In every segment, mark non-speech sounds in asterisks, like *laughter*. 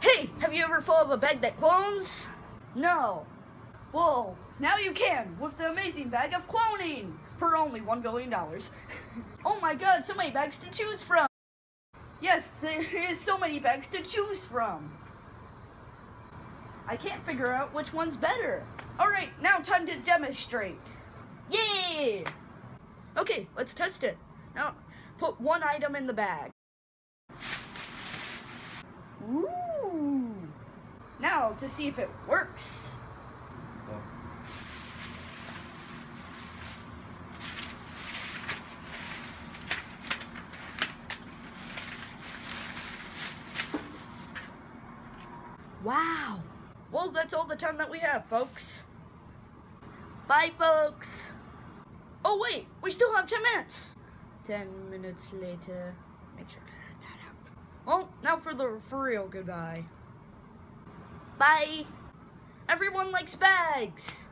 hey, have you ever full of a bag that clones? No. Well, now you can with the amazing bag of cloning for only $1 billion. *laughs* oh my god, so many bags to choose from. Yes, there is so many bags to choose from. I can't figure out which one's better. Alright, now time to demonstrate. Yeah! Okay, let's test it. Now, put one item in the bag. Now, to see if it works. Wow! Well, that's all the time that we have, folks. Bye, folks! Oh, wait! We still have 10 minutes! 10 minutes later. Make sure to add that out. Well, now for the for real goodbye. Bye! Everyone likes bags!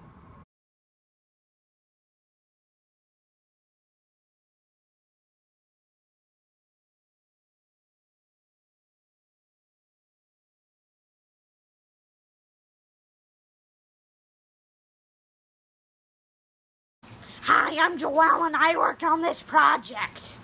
Hi, I'm Joelle and I worked on this project.